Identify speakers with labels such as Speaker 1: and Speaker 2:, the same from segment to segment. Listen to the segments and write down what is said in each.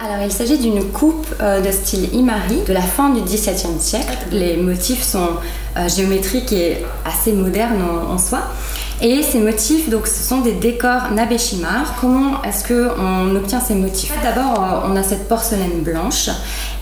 Speaker 1: Alors il s'agit d'une coupe euh, de style Imari de la fin du XVIIe siècle. Les motifs sont euh, géométriques et assez modernes en, en soi. Et ces motifs, donc, ce sont des décors Nabeshimar. Comment est-ce qu'on obtient ces motifs? D'abord, euh, on a cette porcelaine blanche.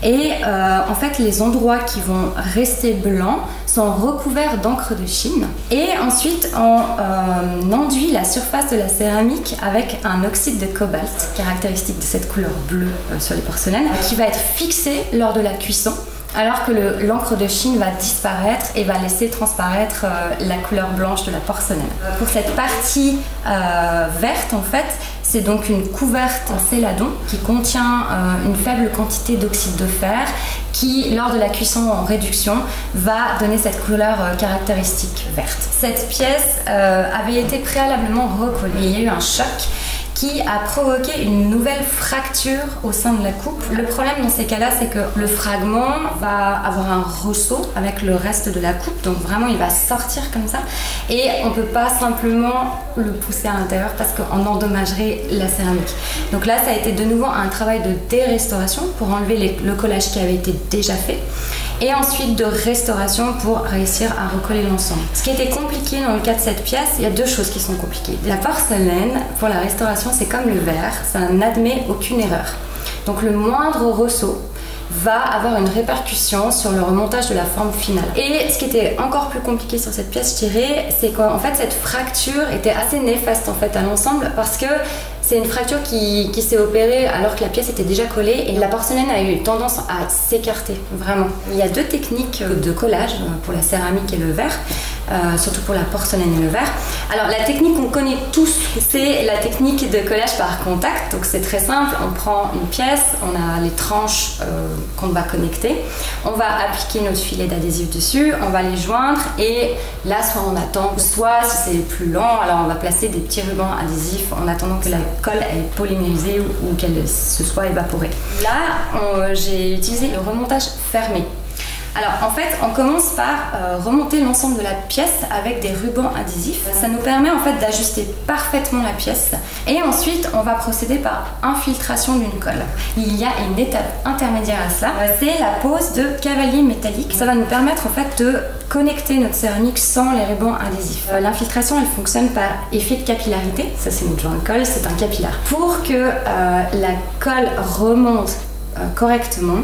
Speaker 1: Et euh, en fait, les endroits qui vont rester blancs sont recouverts d'encre de Chine. Et ensuite, on euh, enduit la surface de la céramique avec un oxyde de cobalt, caractéristique de cette couleur bleue sur les porcelaines, qui va être fixé lors de la cuisson alors que l'encre de Chine va disparaître et va laisser transparaître euh, la couleur blanche de la porcelaine. Pour cette partie euh, verte, en fait, c'est donc une couverte en céladon qui contient euh, une faible quantité d'oxyde de fer qui, lors de la cuisson en réduction, va donner cette couleur caractéristique verte. Cette pièce avait été préalablement recollée. Il y a eu un choc qui a provoqué une nouvelle fracture au sein de la coupe. Le problème dans ces cas-là, c'est que le fragment va avoir un ressaut avec le reste de la coupe, donc vraiment il va sortir comme ça, et on ne peut pas simplement le pousser à l'intérieur parce qu'on endommagerait la céramique. Donc là, ça a été de nouveau un travail de dérestauration pour enlever le collage qui avait été déjà fait et ensuite de restauration pour réussir à recoller l'ensemble. Ce qui était compliqué dans le cas de cette pièce, il y a deux choses qui sont compliquées. La porcelaine, pour la restauration, c'est comme le verre, ça n'admet aucune erreur. Donc le moindre ressaut va avoir une répercussion sur le remontage de la forme finale. Et ce qui était encore plus compliqué sur cette pièce, je dirais, c'est qu'en fait cette fracture était assez néfaste en fait à l'ensemble parce que c'est une fracture qui, s'est opérée alors que la pièce était déjà collée et la porcelaine a eu tendance à s'écarter, vraiment. Il y a deux techniques de collage pour la céramique et le verre, euh, surtout pour la porcelaine et le verre. Alors la technique qu'on connaît tous, c'est la technique de collage par contact. Donc c'est très simple, on prend une pièce, on a les tranches euh, qu'on va connecter, on va appliquer notre filet d'adhésif dessus, on va les joindre et là soit on attend, soit si c'est plus lent, alors on va placer des petits rubans adhésifs en attendant que la colle est polymérisée ou, qu'elle se soit évaporée. Là, j'ai utilisé le remontage fermé. Alors en fait, on commence par euh, remonter l'ensemble de la pièce avec des rubans adhésifs. Ça nous permet en fait d'ajuster parfaitement la pièce. Et ensuite, on va procéder par infiltration d'une colle. Il y a une étape intermédiaire à cela, c'est la pose de cavalier métallique. Ça va nous permettre en fait de connecter notre céramique sans les rubans adhésifs. Euh, l'infiltration, elle fonctionne par effet de capillarité. Ça, c'est notre joint de colle, c'est un capillaire. Pour que euh, la colle remonte correctement,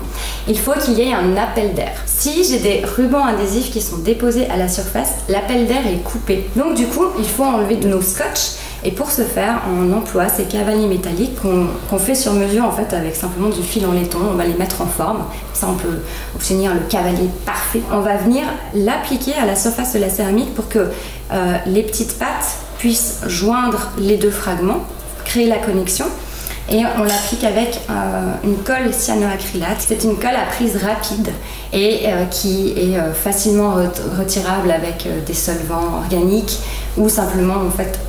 Speaker 1: il faut qu'il y ait un appel d'air. Si j'ai des rubans adhésifs qui sont déposés à la surface, l'appel d'air est coupé. Donc du coup, il faut enlever de nos scotch et pour ce faire, on emploie ces cavaliers métalliques qu'on fait sur mesure en fait avec simplement du fil en laiton. On va les mettre en forme. Ça, on peut obtenir le cavalier parfait. On va venir l'appliquer à la surface de la céramique pour que euh, les petites pattes puissent joindre les deux fragments, créer la connexion et on l'applique avec euh, une colle cyanoacrylate. C'est une colle à prise rapide et euh, qui est euh, facilement retirable avec des solvants organiques ou simplement en fait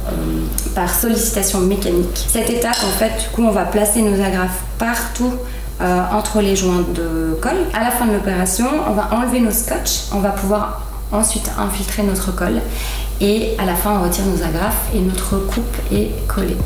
Speaker 1: par sollicitation mécanique. Cette étape en fait du coup on va placer nos agrafes partout entre les joints de colle. À la fin de l'opération, on va enlever nos scotch, on va pouvoir ensuite infiltrer notre colle et à la fin on retire nos agrafes et notre coupe est collée.